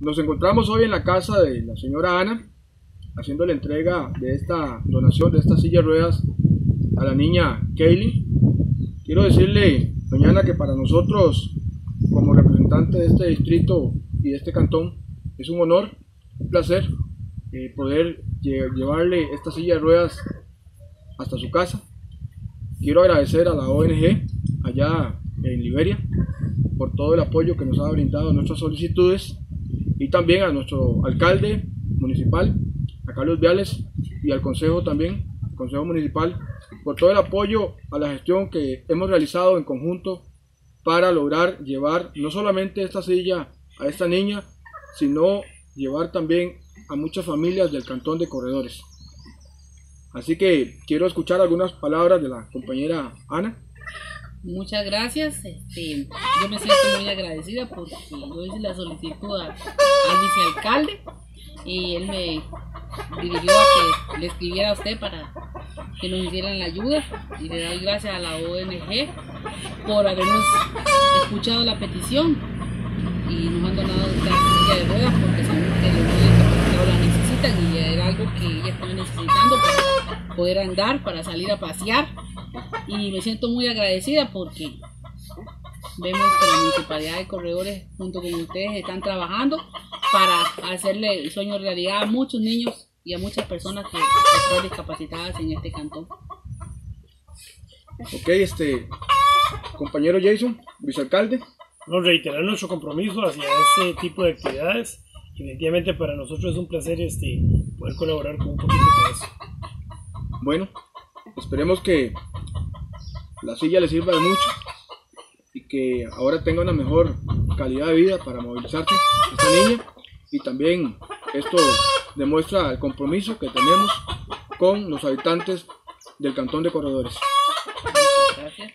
Nos encontramos hoy en la casa de la señora Ana, haciendo la entrega de esta donación de estas silla de ruedas a la niña Kaylee. Quiero decirle, doña Ana, que para nosotros, como representante de este distrito y de este cantón, es un honor, un placer eh, poder llevarle esta silla de ruedas hasta su casa. Quiero agradecer a la ONG allá en Liberia por todo el apoyo que nos ha brindado a nuestras solicitudes y también a nuestro alcalde municipal, a Carlos Viales y al consejo también, consejo municipal, por todo el apoyo a la gestión que hemos realizado en conjunto para lograr llevar no solamente esta silla a esta niña, sino llevar también a muchas familias del cantón de Corredores. Así que quiero escuchar algunas palabras de la compañera Ana. Muchas gracias. Este, yo me siento muy agradecida porque yo hice la solicitud al vicealcalde y él me dirigió a que le escribiera a usted para que nos hicieran la ayuda. Y le doy gracias a la ONG por habernos escuchado la petición. Y nos han donado esta silla de ruedas porque sabemos que los niños la necesitan y era algo que ella estaba necesitando para poder andar, para salir a pasear y me siento muy agradecida porque vemos que la municipalidad de Corredores junto con ustedes están trabajando para hacerle el sueño realidad a muchos niños y a muchas personas que están discapacitadas en este cantón. Ok, este compañero Jason, vicealcalde. Nos reiterar nuestro compromiso hacia este tipo de actividades. Definitivamente para nosotros es un placer este, poder colaborar con un poquito de eso. Bueno, esperemos que la silla le sirva de mucho y que ahora tenga una mejor calidad de vida para movilizarse esta niña y también esto demuestra el compromiso que tenemos con los habitantes del cantón de Corredores. Gracias.